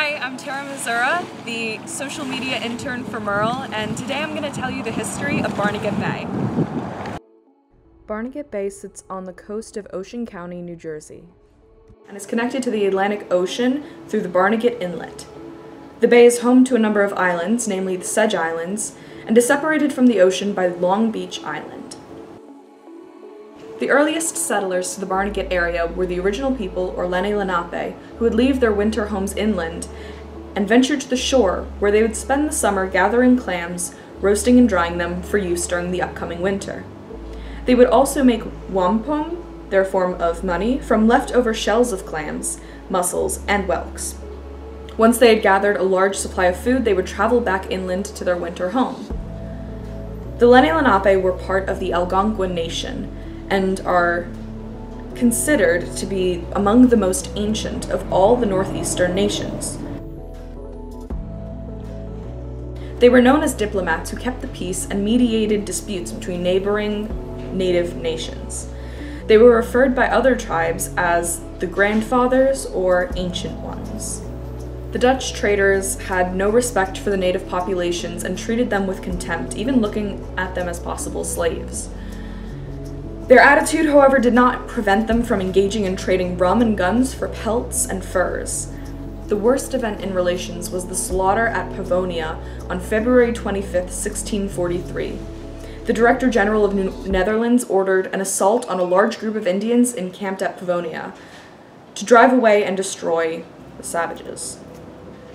Hi, I'm Tara Misiura, the social media intern for MERL, and today I'm going to tell you the history of Barnegat Bay. Barnegat Bay sits on the coast of Ocean County, New Jersey, and is connected to the Atlantic Ocean through the Barnegat Inlet. The bay is home to a number of islands, namely the Sedge Islands, and is separated from the ocean by Long Beach Island. The earliest settlers to the Barnegat area were the original people, or Lenni Lenape, who would leave their winter homes inland and venture to the shore, where they would spend the summer gathering clams, roasting and drying them for use during the upcoming winter. They would also make wampum, their form of money, from leftover shells of clams, mussels, and whelks. Once they had gathered a large supply of food, they would travel back inland to their winter home. The Lenni Lenape were part of the Algonquin Nation, and are considered to be among the most ancient of all the northeastern nations. They were known as diplomats who kept the peace and mediated disputes between neighboring native nations. They were referred by other tribes as the grandfathers or ancient ones. The Dutch traders had no respect for the native populations and treated them with contempt, even looking at them as possible slaves. Their attitude, however, did not prevent them from engaging in trading rum and guns for pelts and furs. The worst event in relations was the slaughter at Pavonia on February 25, 1643. The Director General of New Netherlands ordered an assault on a large group of Indians encamped at Pavonia to drive away and destroy the savages.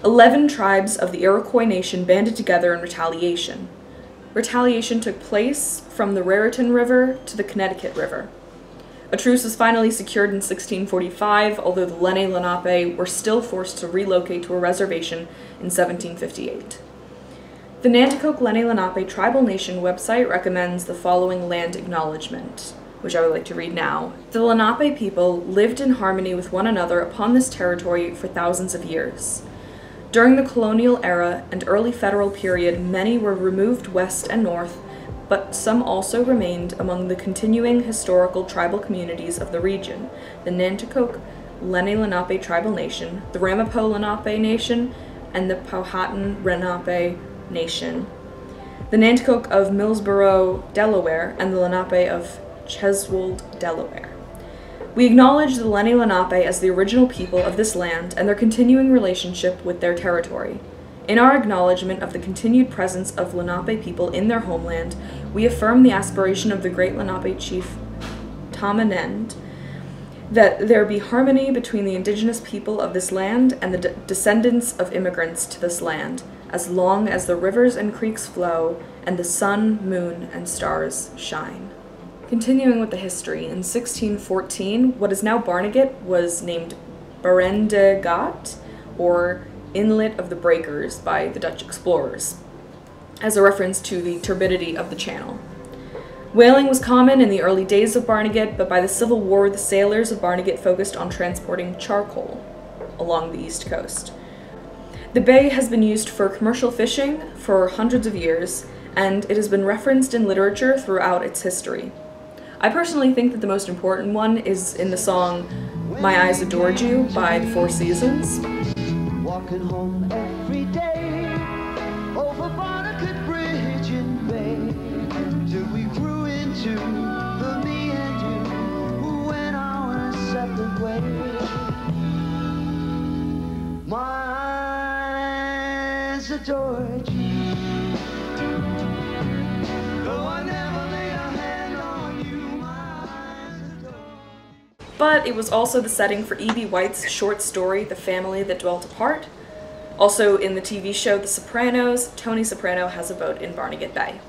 Eleven tribes of the Iroquois nation banded together in retaliation retaliation took place from the Raritan River to the Connecticut River. A truce was finally secured in 1645, although the Lenni Lenape were still forced to relocate to a reservation in 1758. The Nanticoke Lenni Lenape Tribal Nation website recommends the following land acknowledgement, which I would like to read now. The Lenape people lived in harmony with one another upon this territory for thousands of years. During the colonial era and early federal period, many were removed west and north, but some also remained among the continuing historical tribal communities of the region the Nanticoke Lenni Lenape Tribal Nation, the Ramapo Lenape Nation, and the Powhatan Lenape Nation. The Nanticoke of Millsboro, Delaware, and the Lenape of Cheswold, Delaware. We acknowledge the Lenni Lenape as the original people of this land and their continuing relationship with their territory. In our acknowledgement of the continued presence of Lenape people in their homeland, we affirm the aspiration of the great Lenape chief Tamanend that there be harmony between the indigenous people of this land and the de descendants of immigrants to this land, as long as the rivers and creeks flow and the sun, moon, and stars shine. Continuing with the history, in 1614, what is now Barnegat was named Barendegat, or Inlet of the Breakers, by the Dutch explorers, as a reference to the turbidity of the channel. Whaling was common in the early days of Barnegat, but by the Civil War, the sailors of Barnegat focused on transporting charcoal along the east coast. The bay has been used for commercial fishing for hundreds of years, and it has been referenced in literature throughout its history. I personally think that the most important one is in the song My Eyes Adored You by the Four Seasons. Walking home every day over Bridge in Bay till we grew into the me and you who went our separate. My eyes adored you. But it was also the setting for E.B. White's short story, The Family That Dwelt Apart. Also in the TV show The Sopranos, Tony Soprano has a boat in Barnegat Bay.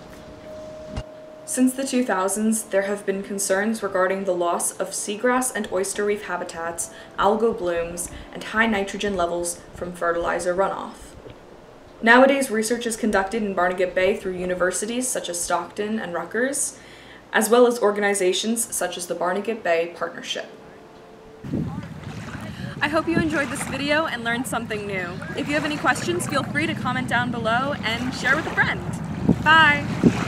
Since the 2000s, there have been concerns regarding the loss of seagrass and oyster reef habitats, algal blooms, and high nitrogen levels from fertilizer runoff. Nowadays, research is conducted in Barnegat Bay through universities such as Stockton and Rutgers, as well as organizations such as the Barnegat Bay Partnership. I hope you enjoyed this video and learned something new. If you have any questions, feel free to comment down below and share with a friend. Bye!